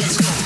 Let's go.